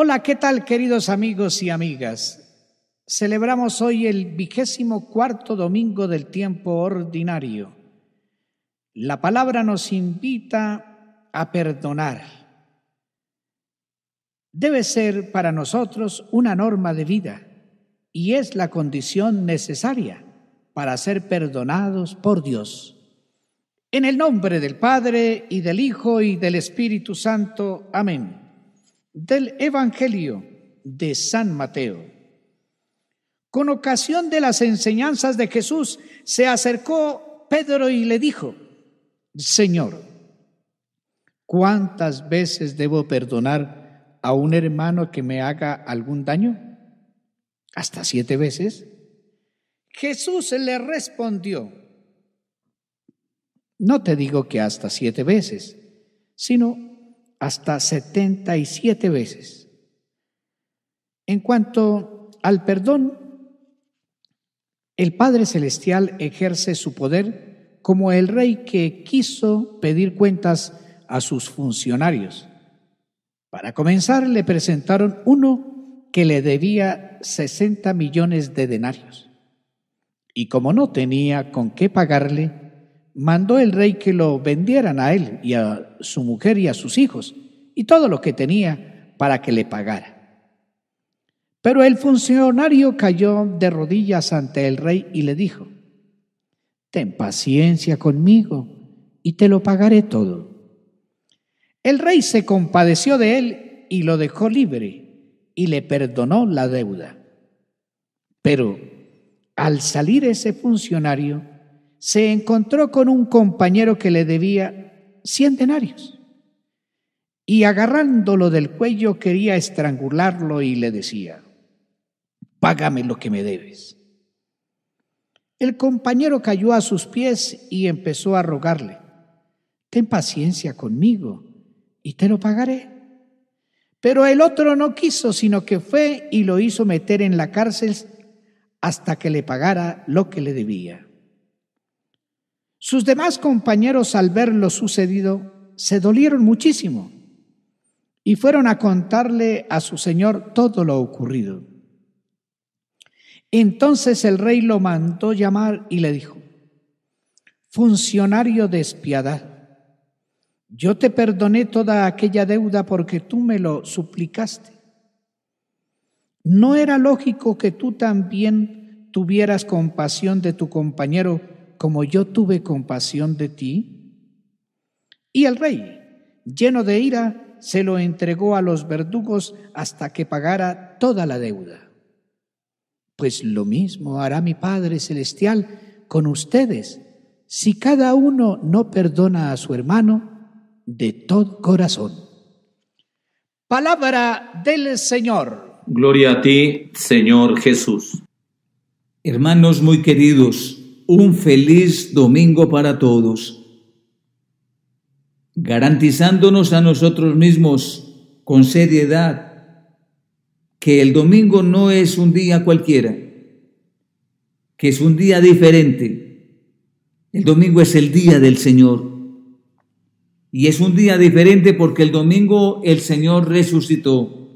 Hola, ¿qué tal queridos amigos y amigas? Celebramos hoy el vigésimo cuarto domingo del tiempo ordinario. La palabra nos invita a perdonar. Debe ser para nosotros una norma de vida y es la condición necesaria para ser perdonados por Dios. En el nombre del Padre y del Hijo y del Espíritu Santo. Amén del Evangelio de San Mateo. Con ocasión de las enseñanzas de Jesús, se acercó Pedro y le dijo, Señor, ¿cuántas veces debo perdonar a un hermano que me haga algún daño? ¿Hasta siete veces? Jesús le respondió, no te digo que hasta siete veces, sino hasta 77 veces. En cuanto al perdón, el Padre Celestial ejerce su poder como el rey que quiso pedir cuentas a sus funcionarios. Para comenzar, le presentaron uno que le debía 60 millones de denarios. Y como no tenía con qué pagarle, mandó el rey que lo vendieran a él y a su mujer y a sus hijos y todo lo que tenía para que le pagara. Pero el funcionario cayó de rodillas ante el rey y le dijo, Ten paciencia conmigo y te lo pagaré todo. El rey se compadeció de él y lo dejó libre y le perdonó la deuda. Pero al salir ese funcionario, se encontró con un compañero que le debía cien denarios y agarrándolo del cuello quería estrangularlo y le decía, págame lo que me debes. El compañero cayó a sus pies y empezó a rogarle, ten paciencia conmigo y te lo pagaré. Pero el otro no quiso, sino que fue y lo hizo meter en la cárcel hasta que le pagara lo que le debía. Sus demás compañeros al ver lo sucedido se dolieron muchísimo y fueron a contarle a su señor todo lo ocurrido. Entonces el rey lo mandó llamar y le dijo, funcionario despiadado, yo te perdoné toda aquella deuda porque tú me lo suplicaste. ¿No era lógico que tú también tuvieras compasión de tu compañero? Como yo tuve compasión de ti? Y el rey, lleno de ira, se lo entregó a los verdugos hasta que pagara toda la deuda. Pues lo mismo hará mi Padre Celestial con ustedes si cada uno no perdona a su hermano de todo corazón. Palabra del Señor. Gloria a ti, Señor Jesús. Hermanos muy queridos, un feliz domingo para todos, garantizándonos a nosotros mismos con seriedad que el domingo no es un día cualquiera, que es un día diferente. El domingo es el día del Señor. Y es un día diferente porque el domingo el Señor resucitó,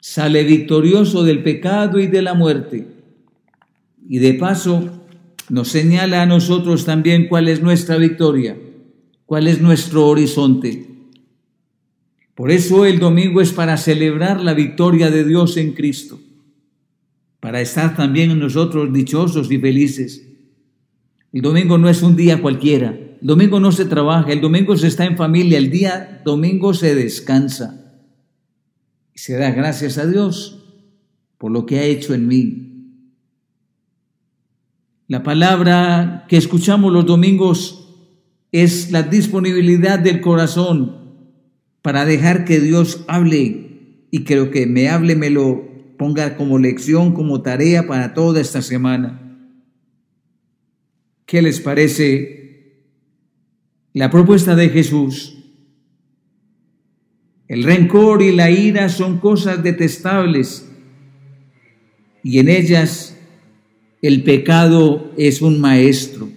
sale victorioso del pecado y de la muerte. Y de paso nos señala a nosotros también cuál es nuestra victoria, cuál es nuestro horizonte. Por eso el domingo es para celebrar la victoria de Dios en Cristo, para estar también nosotros dichosos y felices. El domingo no es un día cualquiera, el domingo no se trabaja, el domingo se está en familia, el día domingo se descansa y se da gracias a Dios por lo que ha hecho en mí, la palabra que escuchamos los domingos es la disponibilidad del corazón para dejar que Dios hable y lo que me hable me lo ponga como lección, como tarea para toda esta semana. ¿Qué les parece la propuesta de Jesús? El rencor y la ira son cosas detestables y en ellas el pecado es un maestro.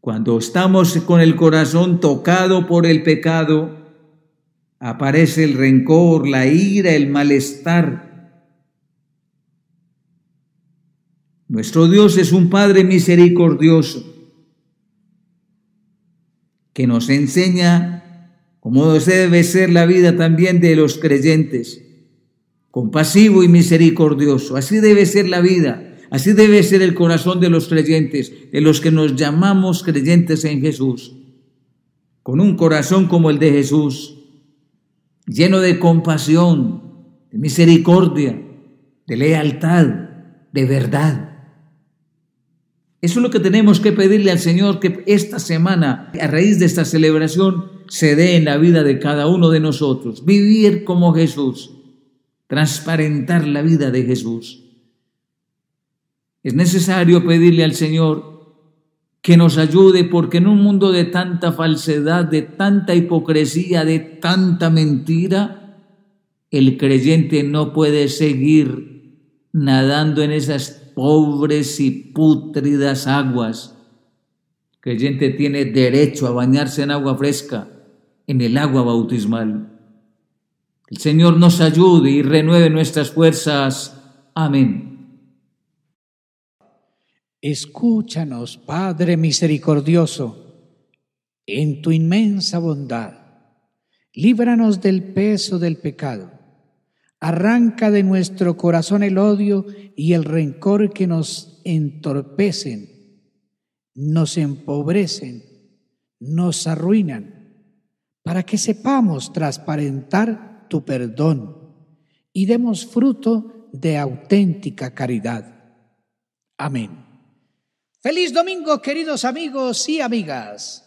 Cuando estamos con el corazón tocado por el pecado, aparece el rencor, la ira, el malestar. Nuestro Dios es un Padre misericordioso que nos enseña cómo debe ser la vida también de los creyentes, compasivo y misericordioso. Así debe ser la vida, así debe ser el corazón de los creyentes, de los que nos llamamos creyentes en Jesús, con un corazón como el de Jesús lleno de compasión, de misericordia, de lealtad, de verdad. Eso es lo que tenemos que pedirle al Señor que esta semana, a raíz de esta celebración, se dé en la vida de cada uno de nosotros. Vivir como Jesús, transparentar la vida de Jesús. Es necesario pedirle al Señor que nos ayude, porque en un mundo de tanta falsedad, de tanta hipocresía, de tanta mentira, el creyente no puede seguir nadando en esas pobres y pútridas aguas. El creyente tiene derecho a bañarse en agua fresca, en el agua bautismal. El Señor nos ayude y renueve nuestras fuerzas. Amén. Escúchanos, Padre misericordioso, en tu inmensa bondad. Líbranos del peso del pecado. Arranca de nuestro corazón el odio y el rencor que nos entorpecen, nos empobrecen, nos arruinan, para que sepamos transparentar tu perdón y demos fruto de auténtica caridad. Amén. Feliz domingo, queridos amigos y amigas.